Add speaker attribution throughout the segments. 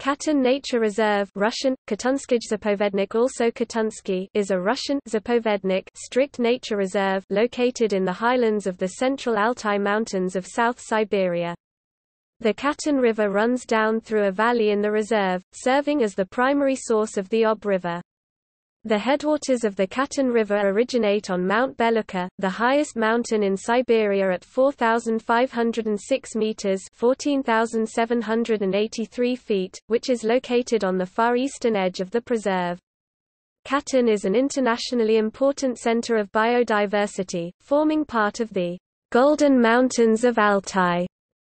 Speaker 1: Katun Nature Reserve Russian, Zapovednik also Katunsky is a Russian Zapovednik strict nature reserve located in the highlands of the central Altai Mountains of South Siberia. The Katun River runs down through a valley in the reserve, serving as the primary source of the Ob River. The headwaters of the Katun River originate on Mount Belukha, the highest mountain in Siberia at 4,506 meters (14,783 feet), which is located on the far eastern edge of the preserve. Katun is an internationally important center of biodiversity, forming part of the Golden Mountains of Altai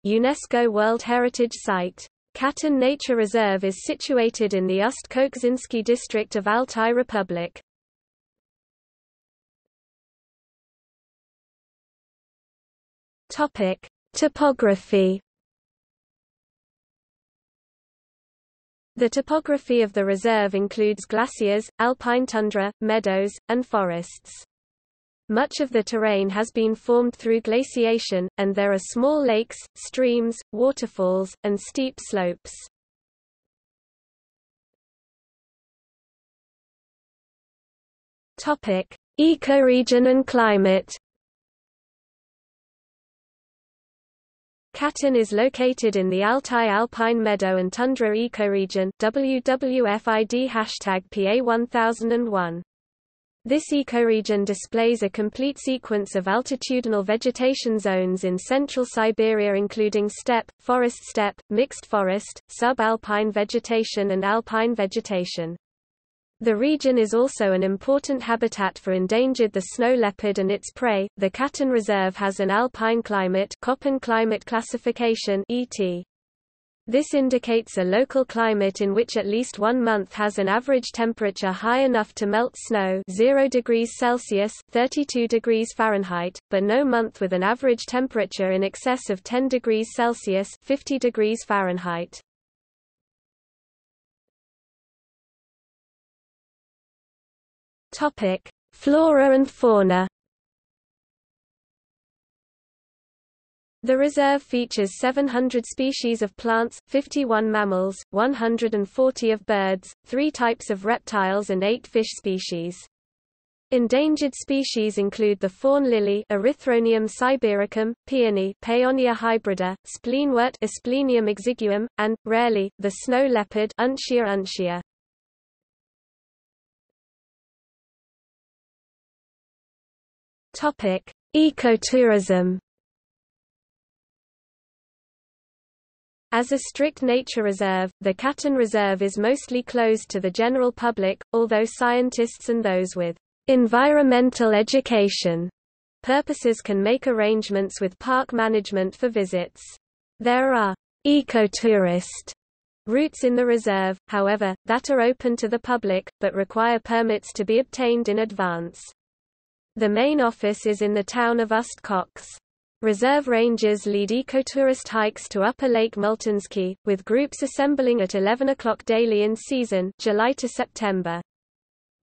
Speaker 1: UNESCO World Heritage Site. Katun Nature Reserve is situated in the Ust-Koksinsky district of Altai Republic. Topic: Topography. The topography of the reserve includes glaciers, alpine tundra, meadows, and forests. Much of the terrain has been formed through glaciation, and there are small lakes, streams, waterfalls, and steep slopes. Topic: Ecoregion and climate. Katun is located in the Altai Alpine Meadow and Tundra ecoregion WWFID hashtag PA1001. This ecoregion displays a complete sequence of altitudinal vegetation zones in central Siberia including steppe, forest steppe, mixed forest, subalpine vegetation and alpine vegetation. The region is also an important habitat for endangered the snow leopard and its prey. The Katun Reserve has an alpine climate, Köppen climate classification (ET). This indicates a local climate in which at least one month has an average temperature high enough to melt snow 0 degrees Celsius 32 degrees Fahrenheit, but no month with an average temperature in excess of 10 degrees Celsius 50 degrees Fahrenheit. Flora and fauna The reserve features 700 species of plants, 51 mammals, 140 of birds, 3 types of reptiles and 8 fish species. Endangered species include the fawn lily Erythronium sibiricum, peony Paeonia hybrida, spleenwort Asplenium exiguum, and, rarely, the snow leopard Uncia uncia. Ecotourism As a strict nature reserve, the Katun Reserve is mostly closed to the general public, although scientists and those with environmental education purposes can make arrangements with park management for visits. There are ecotourist routes in the reserve, however, that are open to the public, but require permits to be obtained in advance. The main office is in the town of Ust-Koks. Reserve rangers lead ecotourist hikes to Upper Lake Multansky, with groups assembling at 11 o'clock daily in season July to September.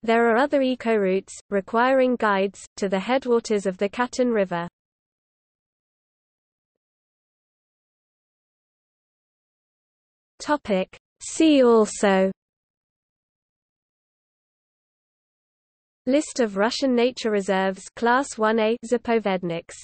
Speaker 1: There are other eco-routes, requiring guides, to the headwaters of the Katun River. See also List of Russian nature reserves Class 1A Zapovedniks